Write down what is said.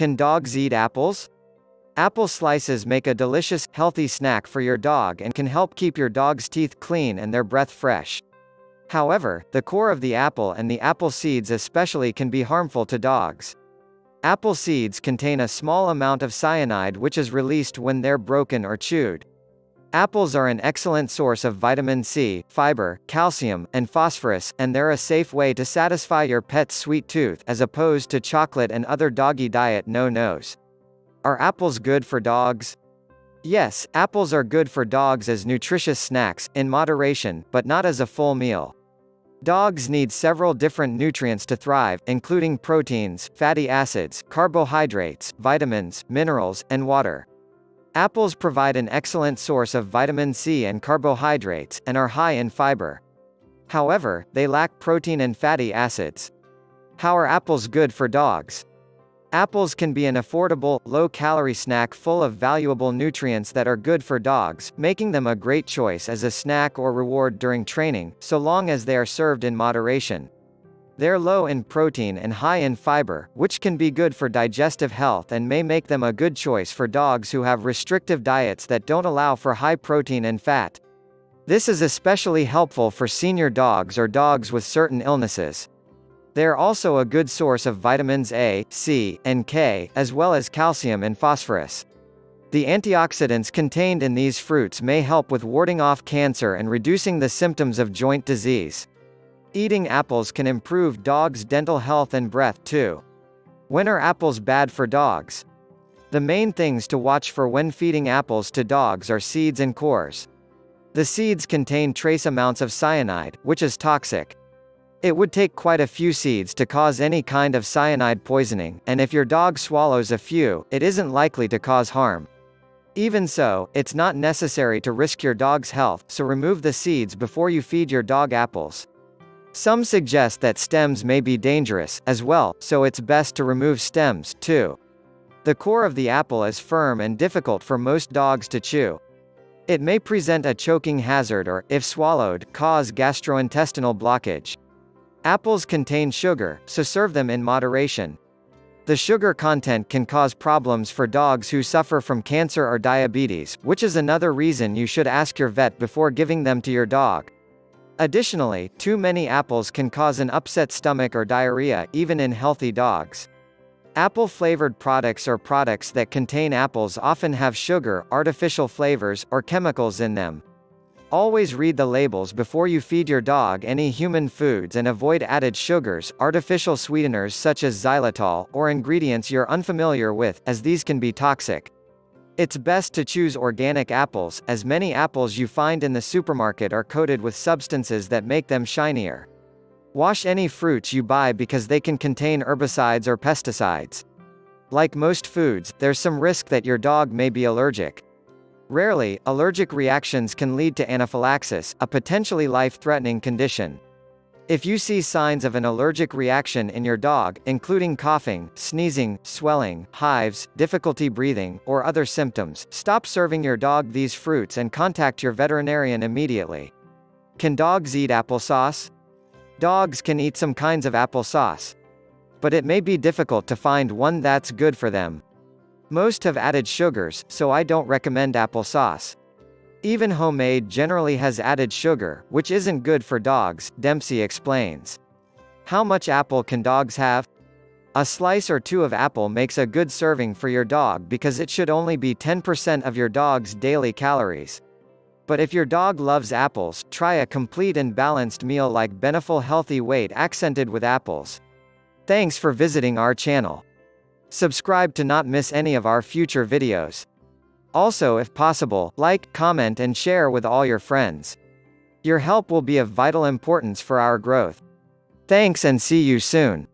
Can dogs eat apples? Apple slices make a delicious, healthy snack for your dog and can help keep your dog's teeth clean and their breath fresh. However, the core of the apple and the apple seeds especially can be harmful to dogs. Apple seeds contain a small amount of cyanide which is released when they're broken or chewed. Apples are an excellent source of vitamin C, fiber, calcium, and phosphorus, and they're a safe way to satisfy your pet's sweet tooth as opposed to chocolate and other doggy diet no-nos. Are apples good for dogs? Yes, apples are good for dogs as nutritious snacks, in moderation, but not as a full meal. Dogs need several different nutrients to thrive, including proteins, fatty acids, carbohydrates, vitamins, minerals, and water. Apples provide an excellent source of vitamin C and carbohydrates, and are high in fiber. However, they lack protein and fatty acids. How are apples good for dogs? Apples can be an affordable, low-calorie snack full of valuable nutrients that are good for dogs, making them a great choice as a snack or reward during training, so long as they are served in moderation. They're low in protein and high in fiber, which can be good for digestive health and may make them a good choice for dogs who have restrictive diets that don't allow for high protein and fat. This is especially helpful for senior dogs or dogs with certain illnesses. They're also a good source of vitamins A, C, and K, as well as calcium and phosphorus. The antioxidants contained in these fruits may help with warding off cancer and reducing the symptoms of joint disease. Eating apples can improve dogs' dental health and breath too. When are apples bad for dogs? The main things to watch for when feeding apples to dogs are seeds and cores. The seeds contain trace amounts of cyanide, which is toxic. It would take quite a few seeds to cause any kind of cyanide poisoning, and if your dog swallows a few, it isn't likely to cause harm. Even so, it's not necessary to risk your dog's health, so remove the seeds before you feed your dog apples. Some suggest that stems may be dangerous, as well, so it's best to remove stems, too. The core of the apple is firm and difficult for most dogs to chew. It may present a choking hazard or, if swallowed, cause gastrointestinal blockage. Apples contain sugar, so serve them in moderation. The sugar content can cause problems for dogs who suffer from cancer or diabetes, which is another reason you should ask your vet before giving them to your dog. Additionally, too many apples can cause an upset stomach or diarrhea, even in healthy dogs. Apple-flavored products or products that contain apples often have sugar, artificial flavors, or chemicals in them. Always read the labels before you feed your dog any human foods and avoid added sugars, artificial sweeteners such as xylitol, or ingredients you're unfamiliar with, as these can be toxic. It's best to choose organic apples, as many apples you find in the supermarket are coated with substances that make them shinier. Wash any fruits you buy because they can contain herbicides or pesticides. Like most foods, there's some risk that your dog may be allergic. Rarely, allergic reactions can lead to anaphylaxis, a potentially life-threatening condition. If you see signs of an allergic reaction in your dog, including coughing, sneezing, swelling, hives, difficulty breathing, or other symptoms, stop serving your dog these fruits and contact your veterinarian immediately. Can dogs eat applesauce? Dogs can eat some kinds of applesauce. But it may be difficult to find one that's good for them. Most have added sugars, so I don't recommend applesauce. Even homemade generally has added sugar, which isn't good for dogs, Dempsey explains. How much apple can dogs have? A slice or two of apple makes a good serving for your dog because it should only be 10% of your dog's daily calories. But if your dog loves apples, try a complete and balanced meal like Beneful Healthy Weight accented with apples. Thanks for visiting our channel. Subscribe to not miss any of our future videos. Also if possible, like, comment and share with all your friends. Your help will be of vital importance for our growth. Thanks and see you soon.